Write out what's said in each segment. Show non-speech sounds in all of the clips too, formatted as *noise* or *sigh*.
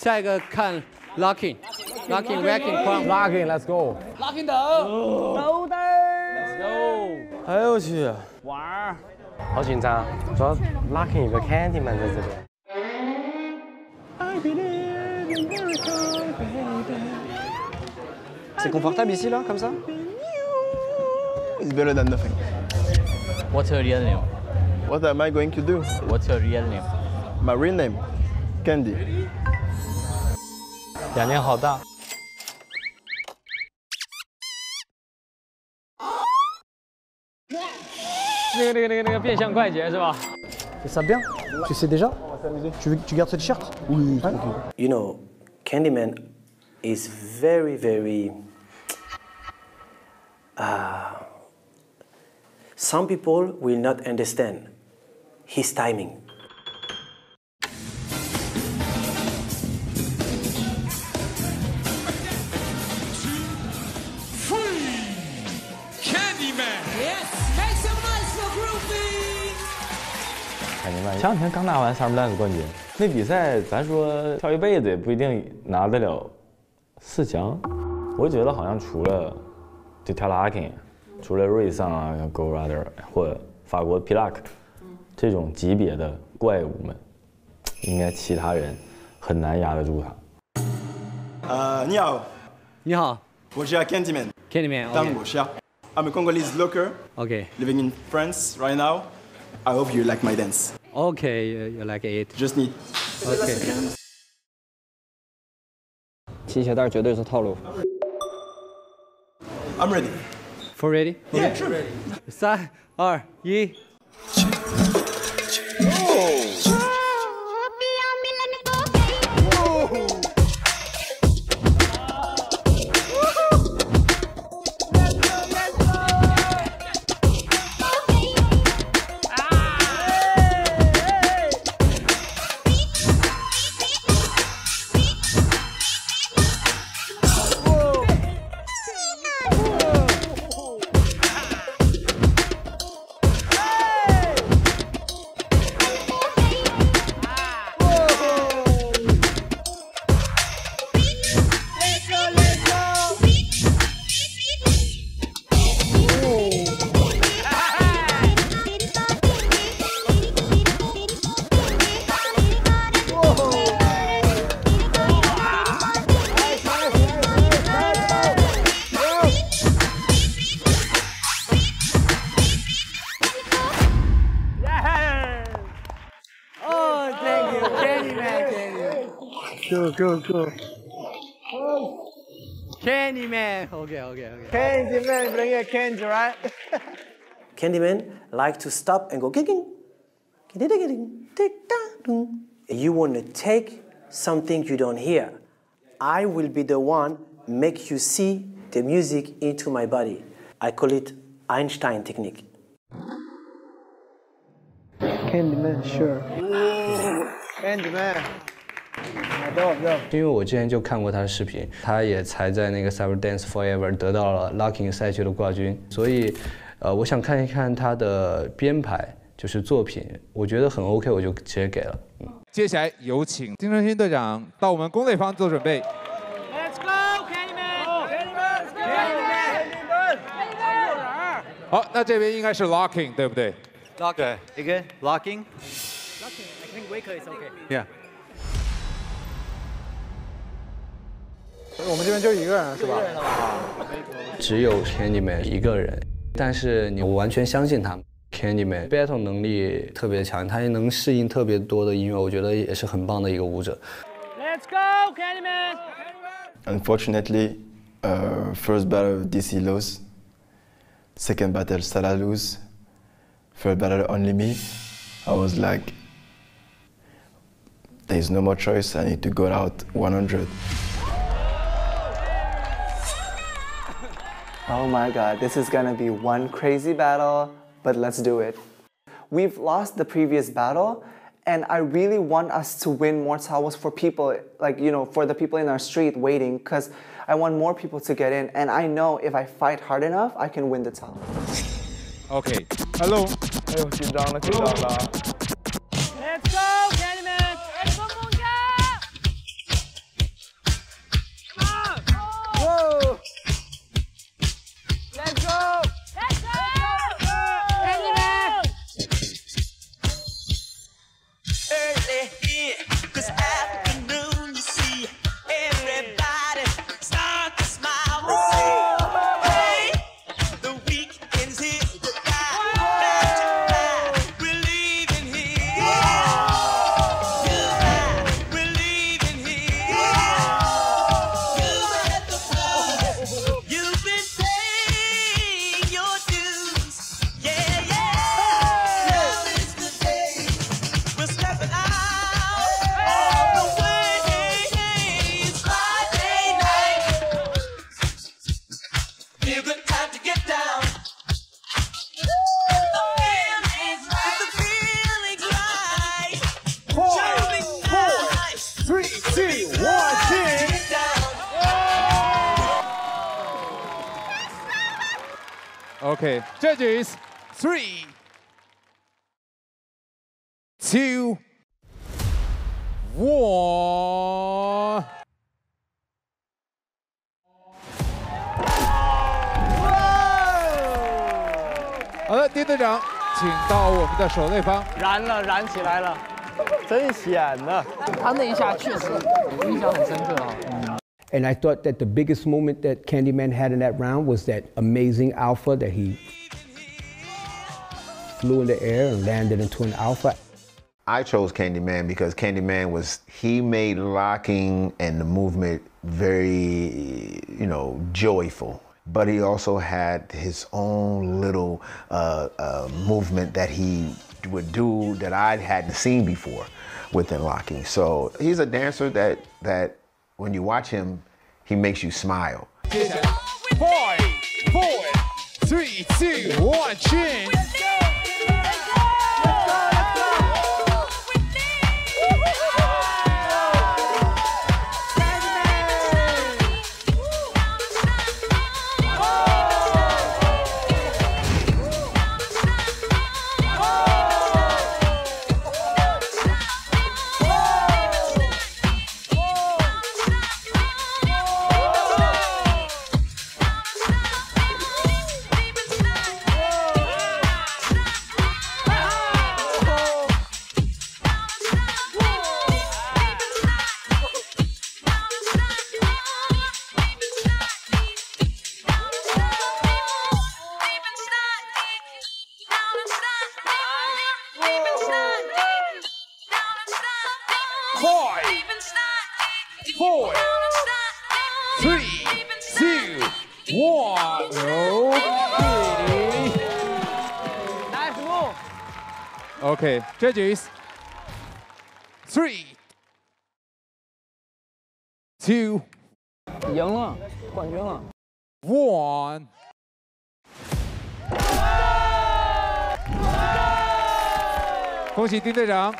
下一个看 locking，locking wrecking 框 Locking，Let's go。 ，locking 等，都得。哎呦我去，玩儿。好紧张，主要 Locking 有个 Candyman 在这边。 C'est confortable ici là, comme ça It's better than nothing. What's your real name? What am I going to do? What's your real name? My real name, Candy. 两年好大。那个那个那个那个变相快捷是吧？Ça bien Tu sais déjà tu, veux, tu gardes ce t-shirt Oui. You know, Candyman is very, very. Uh, some people will not understand his timing. 前两天刚拿完 Summer Dance 冠军，那比赛咱说跳一辈子也不一定拿得了四强。我觉得好像除了就跳 Locking，除了瑞桑啊、Go Rider 或法国 Pilac 这种级别的怪物们，应该其他人很难压得住他。Uh, ni hao. 你好 Roger Candyman.，Candyman，OK，OK，、Tang Roger. I'm a Congolese local living in France right now. I hope you like my dance. OK，you you like it， Just need. OK，系鞋带绝对是套路。 I'm ready. for ready， Yeah, sure. 三二一， Oh, Candyman, Candyman. Go, go, go. Candyman. OK, OK, OK. Candyman, bring your candy, right? *laughs* Candyman like to stop and go kicking. You want to take something you don't hear. I will be the one make you see the music into my body. I call it Einstein technique. Candyman, sure. Candyman. 因为我之前就看过他的视频，他也才在那个 Cyber Dance Forever 得到了 Locking 赛区的冠军，所以，呃，我想看一看他的编排，就是作品，我觉得很 OK，我就直接给了。嗯，接下来有请丁程鑫队长到我们攻擂方做准备。Let's go, Candyman! Candyman! 好，那这边应该是 locking，对不对？Lock again. Locking. Think Waker is okay. Yeah. 我们这边就一个人是吧？只有 Candyman 一个人，但是你完全相信他。Candyman battle 能力特别强，他也能适应特别多的音乐，我觉得也是很棒的一个舞者。Let's go, Candyman! Unfortunately, uh, first battle DC lose. Second battle Salah lose. Third battle only me. I was like, there's no more choice. I need to go out 100. Oh my god, this is gonna be one crazy battle, but let's do it. We've lost the previous battle, and I really want us to win more towels for people, like, you know, for the people in our street waiting, because I want more people to get in, and I know if I fight hard enough, I can win the towel. OK，Hello，、哎呦，紧张了，紧张了。 Okay, judges, three, two, one. 好的，丁队长，请到我们的守内方。燃了，燃起来了，真险呢。他那一下确实印象很深刻啊。And I thought that the biggest moment that Candyman had in that round was that amazing alpha that he flew in the air and landed into an alpha. I chose Candyman because Candyman was he made locking and the movement very you know joyful, but he also had his own little uh, uh, movement that he would do that I hadn't seen before within locking. So he's a dancer that that when you watch him, he makes you smile. Five, four, three, two, one. Okay, judges. Three, two, 赢了，冠军了。 one. 恭喜丁队长！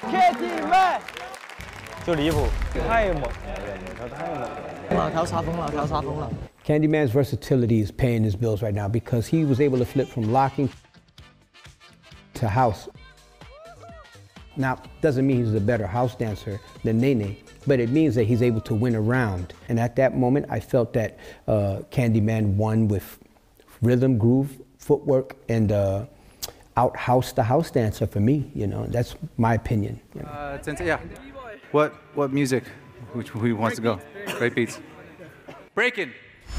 Candyman，就离谱，太猛了，他太猛了。老条查封了，条查封了。 Candyman's versatility is paying his bills right now because he was able to flip from locking to house. Now, doesn't mean he's a better house dancer than Nene, but it means that he's able to win a round. And at that moment, I felt that uh, Candyman won with rhythm, groove, footwork, and uh, out house the house dancer for me. You know, that's my opinion. you know. Uh, Tensei, yeah. What what music? Which who wants to go? Great beats. Breaking.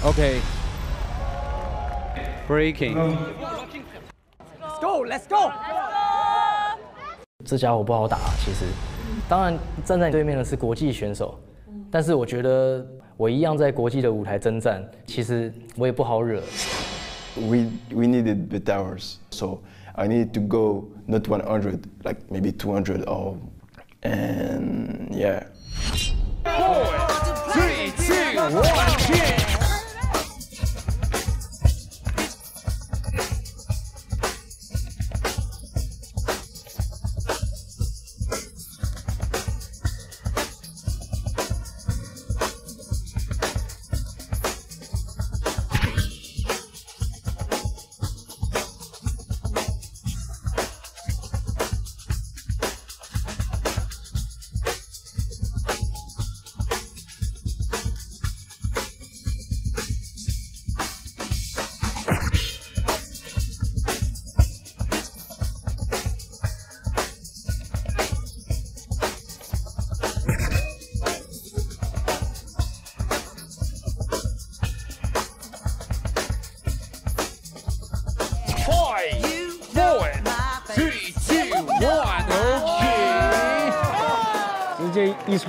Okay. Breaking. Let's go, let's go. 这家伙不好打，其实，当然站在你对面的是国际选手，但是我觉得我一样在国际的舞台征战，其实我也不好惹。We we needed the towers, so I needed to go not 100, like maybe 200 or, and yeah.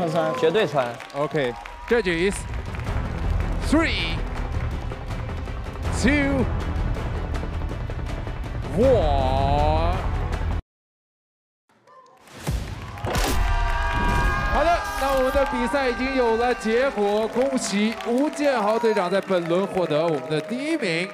穿三，绝对穿。Okay, judges. Three, two, one. 好的，那我们的比赛已经有了结果，恭喜吴建豪队长在本轮获得我们的第一名。